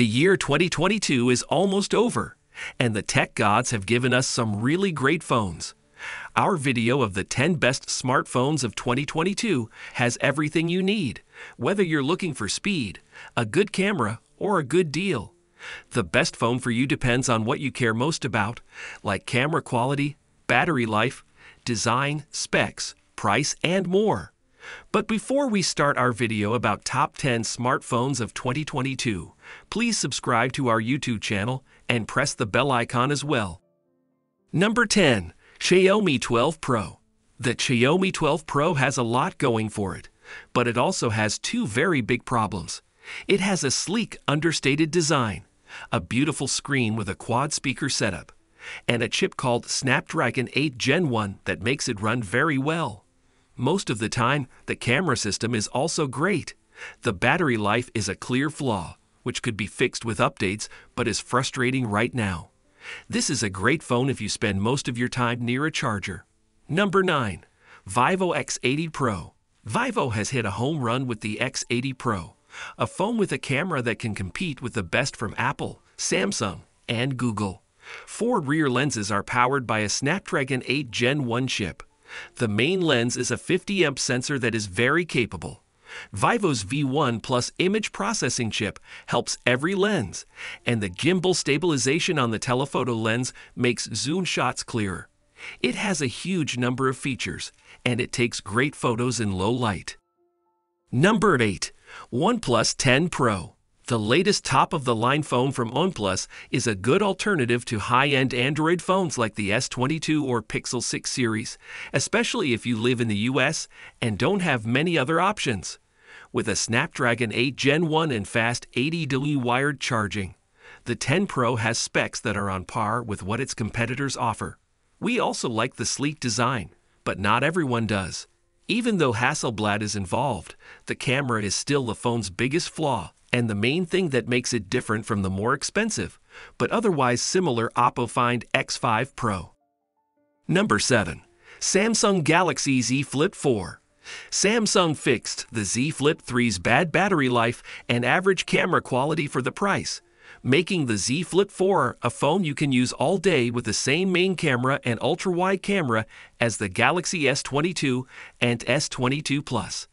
The year 2022 is almost over, and the tech gods have given us some really great phones. Our video of the 10 best smartphones of 2022 has everything you need, whether you're looking for speed, a good camera, or a good deal. The best phone for you depends on what you care most about, like camera quality, battery life, design, specs, price, and more. But before we start our video about top 10 smartphones of 2022, please subscribe to our YouTube channel and press the bell icon as well. Number 10. Xiaomi 12 Pro. The Xiaomi 12 Pro has a lot going for it, but it also has two very big problems. It has a sleek, understated design, a beautiful screen with a quad speaker setup, and a chip called Snapdragon 8 Gen 1 that makes it run very well. Most of the time, the camera system is also great. The battery life is a clear flaw, which could be fixed with updates, but is frustrating right now. This is a great phone if you spend most of your time near a charger. Number 9. Vivo X80 Pro. Vivo has hit a home run with the X80 Pro, a phone with a camera that can compete with the best from Apple, Samsung, and Google. Four rear lenses are powered by a Snapdragon 8 Gen 1 chip. The main lens is a 50 MP sensor that is very capable. Vivo's V1 Plus image processing chip helps every lens, and the gimbal stabilization on the telephoto lens makes zoom shots clearer. It has a huge number of features, and it takes great photos in low light. Number 8. OnePlus 10 Pro. The latest top of the line phone from OnePlus is a good alternative to high end Android phones like the S22 or Pixel 6 series, especially if you live in the US and don't have many other options. With a Snapdragon 8 Gen 1 and fast 80W wired charging, the 10 Pro has specs that are on par with what its competitors offer. We also like the sleek design, but not everyone does. Even though Hasselblad is involved, the camera is still the phone's biggest flaw and the main thing that makes it different from the more expensive, but otherwise similar Oppo Find X5 Pro. Number 7. Samsung Galaxy Z Flip 4. Samsung fixed the Z Flip 3's bad battery life and average camera quality for the price, making the Z Flip 4 a phone you can use all day with the same main camera and ultra wide camera as the Galaxy S22 and S22 Plus.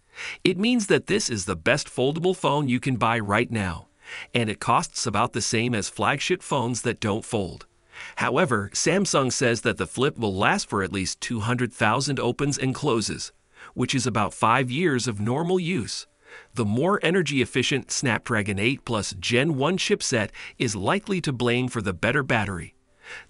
It means that this is the best foldable phone you can buy right now, and it costs about the same as flagship phones that don't fold. However, Samsung says that the Flip will last for at least 200,000 opens and closes, which is about 5 years of normal use. The more energy efficient Snapdragon 8 Plus Gen 1 chipset is likely to blame for the better battery.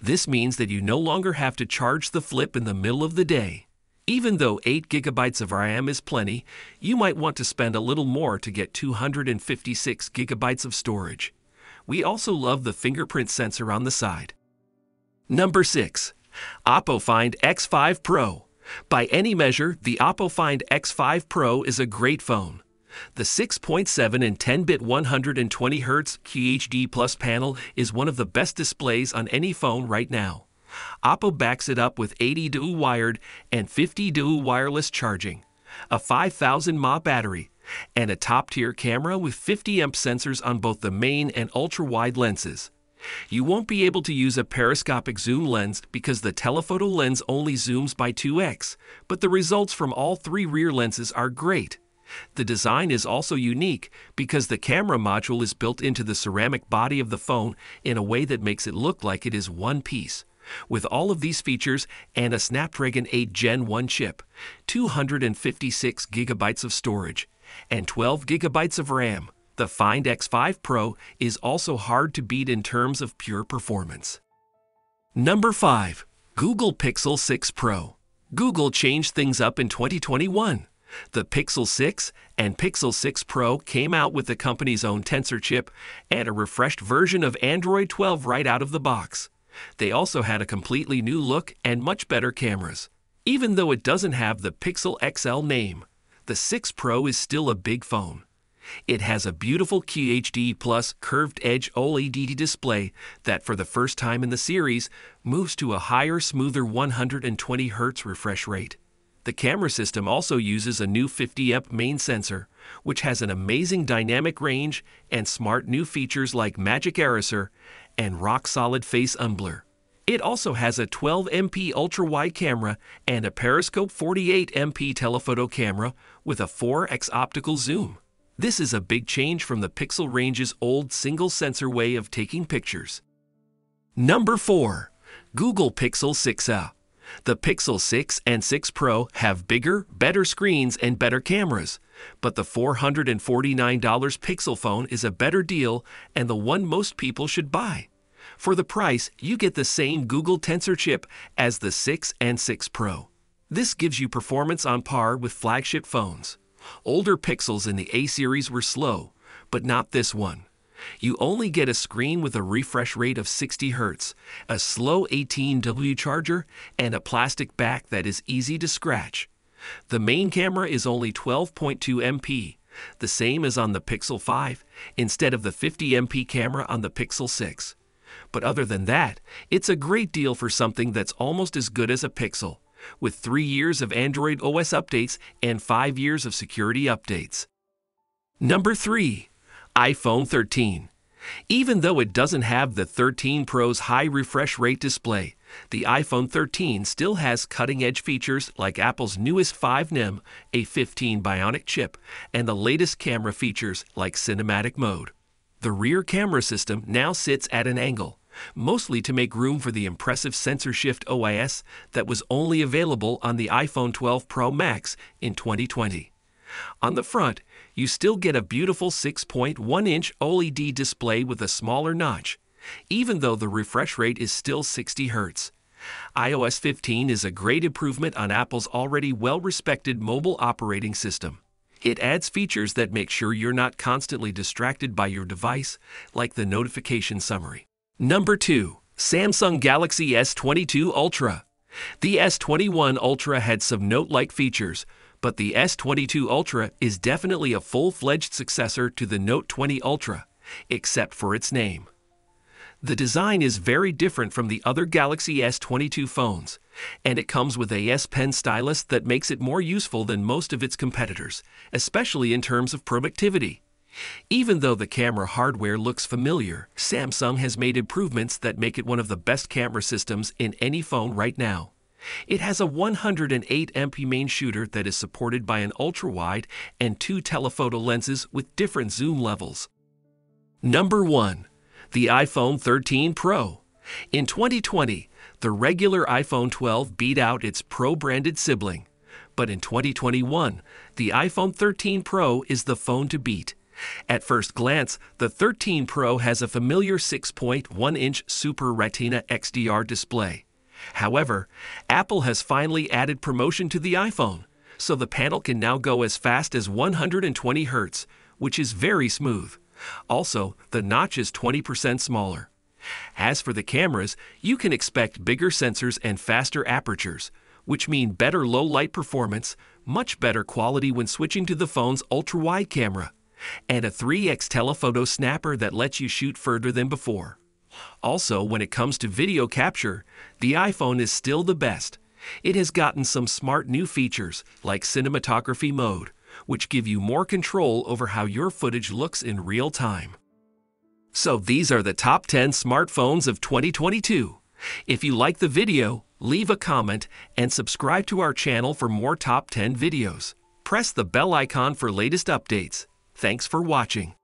This means that you no longer have to charge the Flip in the middle of the day. Even though 8 gigabytes of RAM is plenty, you might want to spend a little more to get 256 gigabytes of storage. We also love the fingerprint sensor on the side. Number 6. Oppo Find X5 Pro. By any measure, the Oppo Find X5 Pro is a great phone. The 6.7 and 10-bit 120Hz QHD Plus panel is one of the best displays on any phone right now. Oppo backs it up with 80 W wired and 50 W wireless charging, a 5000 mAh battery, and a top tier camera with 50 MP sensors on both the main and ultra wide lenses. You won't be able to use a periscopic zoom lens because the telephoto lens only zooms by 2x, but the results from all three rear lenses are great. The design is also unique because the camera module is built into the ceramic body of the phone in a way that makes it look like it is one piece. With all of these features and a Snapdragon 8 Gen 1 chip, 256 gigabytes of storage, and 12 gigabytes of RAM, the Find X5 Pro is also hard to beat in terms of pure performance. Number 5. Google Pixel 6 Pro. Google changed things up in 2021. The Pixel 6 and Pixel 6 Pro came out with the company's own Tensor chip and a refreshed version of Android 12 right out of the box. They also had a completely new look and much better cameras. Even though it doesn't have the Pixel XL name, the 6 Pro is still a big phone. It has a beautiful QHD plus curved edge OLED display that, for the first time in the series, moves to a higher, smoother 120 Hz refresh rate. The camera system also uses a new 50 MP main sensor, which has an amazing dynamic range and smart new features like Magic Eraser and Rock Solid Face Unblur. It also has a 12MP ultra-wide camera and a periscope 48MP telephoto camera with a 4x optical zoom. This is a big change from the Pixel range's old single sensor way of taking pictures. Number 4. Google Pixel 6a. The Pixel 6 and 6 Pro have bigger, better screens and better cameras, but the $449 Pixel phone is a better deal and the one most people should buy. For the price, you get the same Google Tensor chip as the 6 and 6 Pro. This gives you performance on par with flagship phones. Older Pixels in the A series were slow, but not this one. You only get a screen with a refresh rate of 60 Hz, a slow 18W charger, and a plastic back that is easy to scratch. The main camera is only 12.2 MP, the same as on the Pixel 5, instead of the 50 MP camera on the Pixel 6. But other than that, it's a great deal for something that's almost as good as a Pixel, with three years of Android OS updates and five years of security updates. Number 3. iPhone 13. Even though it doesn't have the 13 Pro's high refresh rate display, the iPhone 13 still has cutting edge features like Apple's newest 5 nm, A15 Bionic chip, and the latest camera features like cinematic mode. The rear camera system now sits at an angle, mostly to make room for the impressive sensor shift OIS that was only available on the iPhone 12 Pro Max in 2020. On the front, you still get a beautiful 6.1 inch OLED display with a smaller notch, even though the refresh rate is still 60 Hz. iOS 15 is a great improvement on Apple's already well respected mobile operating system. It adds features that make sure you're not constantly distracted by your device, like the notification summary. Number 2. Samsung Galaxy S22 Ultra. The S21 Ultra had some note-like features, but the S22 Ultra is definitely a full-fledged successor to the Note 20 Ultra, except for its name. The design is very different from the other Galaxy S22 phones, and it comes with a S Pen stylus that makes it more useful than most of its competitors, especially in terms of productivity. Even though the camera hardware looks familiar, Samsung has made improvements that make it one of the best camera systems in any phone right now. It has a 108 MP main shooter that is supported by an ultra-wide and two telephoto lenses with different zoom levels. Number 1 the iPhone 13 Pro. In 2020, the regular iPhone 12 beat out its Pro branded sibling. But in 2021, the iPhone 13 Pro is the phone to beat. At first glance, the 13 Pro has a familiar 6.1 inch Super Retina XDR display. However, Apple has finally added ProMotion to the iPhone, so the panel can now go as fast as 120 Hz, which is very smooth. Also, the notch is 20% smaller. As for the cameras, you can expect bigger sensors and faster apertures, which mean better low light performance, much better quality when switching to the phone's ultra wide camera, and a 3x telephoto snapper that lets you shoot further than before. Also, when it comes to video capture, the iPhone is still the best. It has gotten some smart new features like cinematography mode, which give you more control over how your footage looks in real time. So these are the top 10 smartphones of 2022. If you like the video, leave a comment and subscribe to our channel for more top 10 videos. Press the bell icon for latest updates. Thanks for watching.